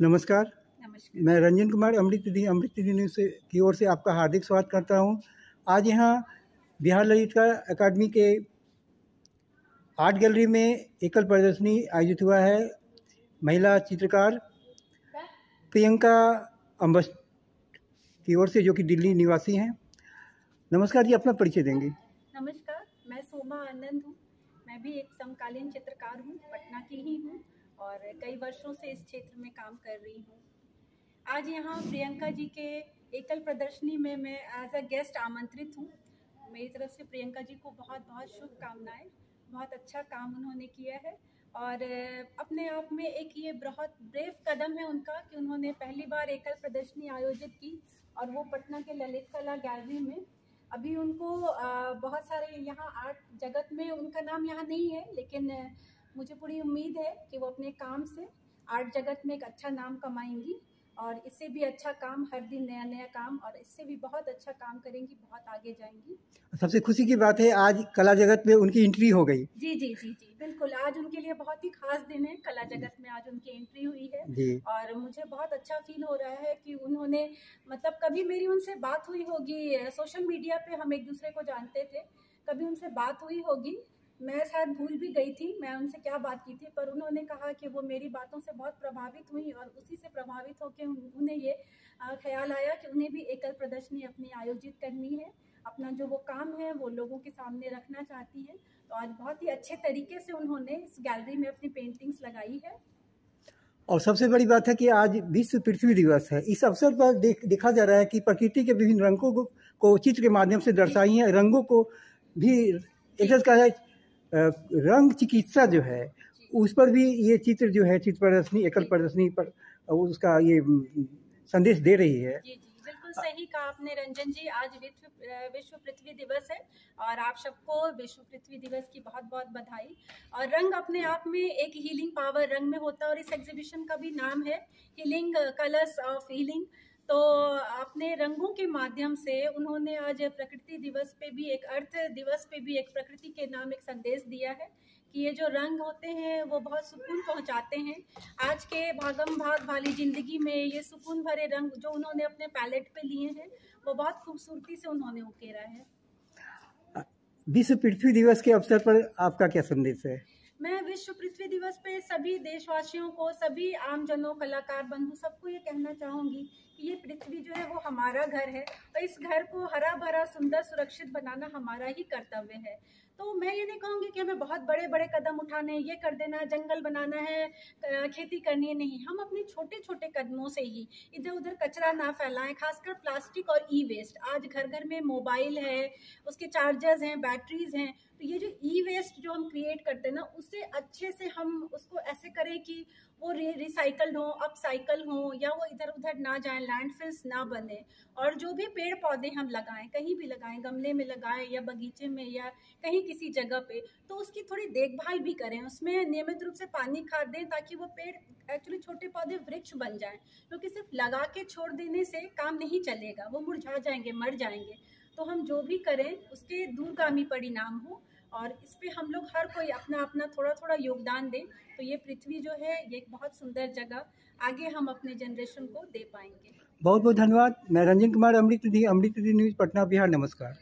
नमस्कार। नमस्कार। मैं रंजन कुमार अमृत अमृत न्यूज़ से की ओर से आपका हार्दिक स्वागत करता हूँ। आज यहाँ बिहार ललिता अकादमी के आर्ट गैलरी में एकल प्रदर्शनी आयोजित हुआ है। महिला चित्रकार प्रियंका अम्बस की ओर से जो कि दिल्ली निवासी हैं। नमस्कार जी अपना परिचय देंगे। नमस्कार मैं सोमा आनंद हूँ। मैं भी एक समकालीन चित्रकार हूँ पटना की ही हूँ। और कई वर्षों से इस क्षेत्र में काम कर रही हूँ। आज यहाँ प्रियंका जी के एकल प्रदर्शनी में मैं एज अ गेस्ट आमंत्रित हूँ। मेरी तरफ़ से प्रियंका जी को बहुत बहुत शुभकामनाएँ। बहुत अच्छा काम उन्होंने किया है और अपने आप में एक ये बहुत ब्रेव कदम है उनका कि उन्होंने पहली बार एकल प्रदर्शनी आयोजित की और वो पटना के ललित कला गैलरी में। अभी उनको बहुत सारे यहाँ आर्ट जगत में उनका नाम यहाँ नहीं है, लेकिन मुझे पूरी उम्मीद है कि वो अपने काम से आर्ट जगत में एक अच्छा नाम कमाएँगी और इससे भी अच्छा काम हर दिन नया नया काम और इससे भी बहुत अच्छा काम करेंगी बहुत आगे जाएँगी। सबसे खुशी की बात है आज कला जगत में उनकी एंट्री हो गई। जी जी जी जी बिल्कुल। आज उनके लिए बहुत ही खास दिन है कला जगत में आज उनकी एंट्री हुई है। और मुझे बहुत अच्छा फील हो रहा है कि उन्होंने मतलब कभी मेरी उनसे बात हुई होगी सोशल मीडिया पे हम एक दूसरे को जानते थे कभी उनसे बात हुई होगी मैं शायद भूल भी गई थी मैं उनसे क्या बात की थी पर उन्होंने कहा कि वो मेरी बातों से बहुत प्रभावित हुई और उसी से प्रभावित होकर उन्हें ये ख्याल आया कि उन्हें भी एकल प्रदर्शनी अपनी आयोजित करनी है। अपना जो वो काम है वो लोगों के सामने रखना चाहती है। तो आज बहुत ही अच्छे तरीके से उन्होंने इस गैलरी में अपनी पेंटिंग्स लगाई है। और सबसे बड़ी बात है कि आज विश्व पृथ्वी दिवस है। इस अवसर पर देख देखा जा रहा है कि प्रकृति के विभिन्न रंगों को, को चित्र के माध्यम से दर्शाई है। रंगों को भी एक रंग चिकित्सा जो है उस पर भी ये चित्र जो है चित्र प्रदर्शनी एकल प्रदर्शनी पर उसका ये संदेश दे रही है। जी जी बिल्कुल सही कहा आपने रंजन जी। आज विश्व विश्व पृथ्वी दिवस है और आप सबको विश्व पृथ्वी दिवस की बहुत बहुत बधाई। और रंग अपने आप में एक हीलिंग पावर रंग में होता है और इस एग्जीबिशन का भी नाम है हीलिंग कलर्स ऑफ़ हीलिंग तो अपने रंगों के माध्यम से उन्होंने आज प्रकृति दिवस पे भी एक अर्थ दिवस पे भी एक प्रकृति के नाम एक संदेश दिया है कि ये जो रंग होते हैं वो बहुत सुकून पहुंचाते हैं। आज के भागम भाग वाली ज़िंदगी में ये सुकून भरे रंग जो उन्होंने अपने पैलेट पे लिए हैं वो बहुत खूबसूरती से उन्होंने उकेरा है। विश्व पृथ्वी दिवस के अवसर पर आपका क्या संदेश है? मैं विश्व पृथ्वी दिवस पे सभी देशवासियों को सभी आम जनों कलाकार बंधु सबको ये कहना चाहूँगी कि ये पृथ्वी जो है वो हमारा घर है और इस घर को हरा भरा, सुंदर, सुरक्षित बनाना हमारा ही कर्तव्य है। तो मैं ये नहीं कहूँगी कि हमें बहुत बड़े बड़े कदम उठाने ये कर देना है जंगल बनाना है खेती करनी है नहीं। हम अपने छोटे छोटे कदमों से ही इधर उधर कचरा ना फैलाएँ, खासकर प्लास्टिक और ई वेस्ट आज घर घर में मोबाइल है, उसके चार्जर्स हैं, बैटरीज हैं तो ये जो ई वेस्ट जो हम क्रिएट करते हैं ना, उससे अच्छे से हम उसको ऐसे करें कि वो रिसाइकल्ड हो, अपसाइकल हो या वो इधर उधर ना जाए लैंडफिल्स ना बने और जो भी पेड़ पौधे हम लगाएँ, कहीं भी लगाएँ, गमले में लगाएँ या बगीचे में या कहीं किसी जगह पे तो उसकी थोड़ी देखभाल भी करें। उसमें नियमित रूप से पानी खाद दें ताकि वो पेड़ एक्चुअली छोटे पौधे वृक्ष बन जाएँ क्योंकि तो सिर्फ़ लगा के छोड़ देने से काम नहीं चलेगा, वो मुरझा जाएँगे, मर जाएँगे। तो हम जो भी करें, उसके दूरगामी परिणाम हो और इस पर हम लोग हर कोई अपना अपना थोड़ा थोड़ा योगदान दें तो ये पृथ्वी जो है, ये एक बहुत सुंदर जगह आगे हम अपने जनरेशन को दे पाएँगे। बहुत बहुत धन्यवाद। मैं रंजन कुमार, अमृत अमृत न्यूज़, पटना बिहार। नमस्कार।